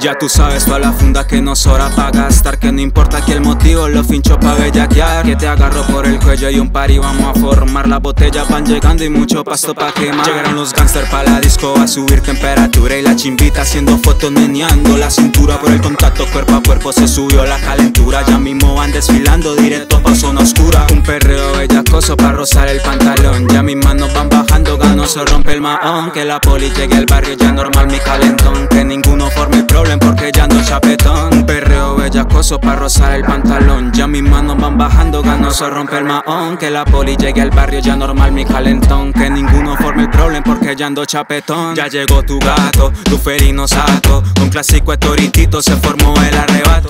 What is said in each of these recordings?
Ya tú sabes toda la funda que nos hora pa' gastar Que no importa que el motivo lo fincho pa' bellaquear. Que te agarro por el cuello y un par y vamos a formar. La botella van llegando y mucho pasto pa' quemar. Llegaron los gangsters pa' la disco a subir temperatura Y la chimbita haciendo fotos meneando la cintura. Por el contacto cuerpo a cuerpo se subió la calentura. Ya mismo van desfilando directo pa' zona oscura. Un perreo bellacoso pa' rozar el pantalón se rompe el maón Que la poli llegue al barrio ya normal mi calentón. Que ninguno forme problema porque ya ando chapetón Un perreo bellacoso pa' rozar el pantalón. Ya mis manos van bajando, gano se rompe el maón. Que la poli llegue al barrio ya normal mi calentón. Que ninguno forme el problema porque ya ando chapetón. Ya llegó tu gato, tu felino sato Con clásico etoritito se formó el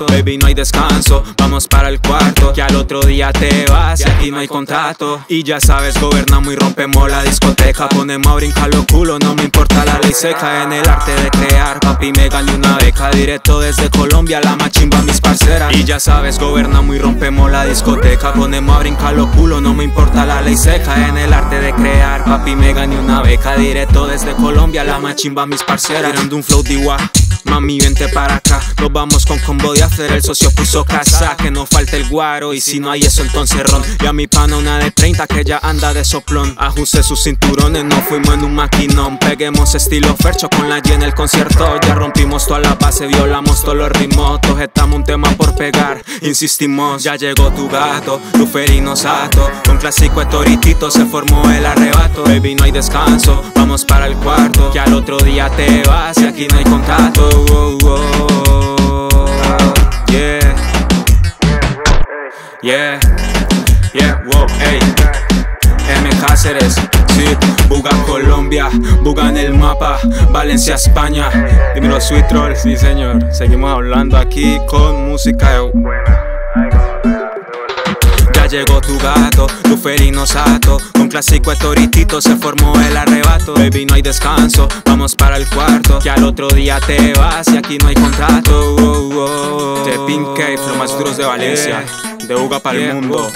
Baby no hay descanso, vamos para el cuarto Que al otro día te vas. Y aquí no hay contrato. Y ya sabes, gobernamos y rompemos la discoteca. Ponemos a brincar los culos, no me importa la ley seca. En el arte de crear, papi me gané una beca. Directo desde Colombia, la machimba mis parceras. Y ya sabes, gobernamos y rompemos la discoteca. Ponemos a brincar los culos, no me importa la ley seca. En el arte de crear, papi me gané una beca. Directo desde Colombia, la machimba mis parceras. Tirando un flow diwa Mami, vente para acá, nos vamos con combo de hacer El socio puso casa, que no falte el guaro. Y si no hay eso, entonces ron. Y a mi pana una de 30 que ya anda de soplón. Ajuste sus cinturones, no fuimos en un maquinón. Peguemos estilo fercho con la Y en el concierto. Ya rompimos toda la base, violamos todos los ritmos. Estamos un tema por pegar, insistimos. Ya llegó tu gato, tu felino sato. Con clásico etoritito se formó el arrebato. Baby, no hay descanso, vamos para el cuarto. Que al otro día te vas y aquí no hay contrato. Oh, oh. Yeah, yeah, yeah, wow, ey. M. Cáceres, sí, Buga Colombia, Buga en el mapa, Valencia, España. Dímelo, Sweet Troll, sí señor. Seguimos hablando aquí con música ya llegó tu gato, tu felino sato Con clásico etoritito se formó el arrebato. Baby no hay descanso, vamos para el cuarto. Que al otro día te vas y aquí no hay contrato. Oh, oh, oh. De Pink Cave, los más duros de Valencia De Uga para el mundo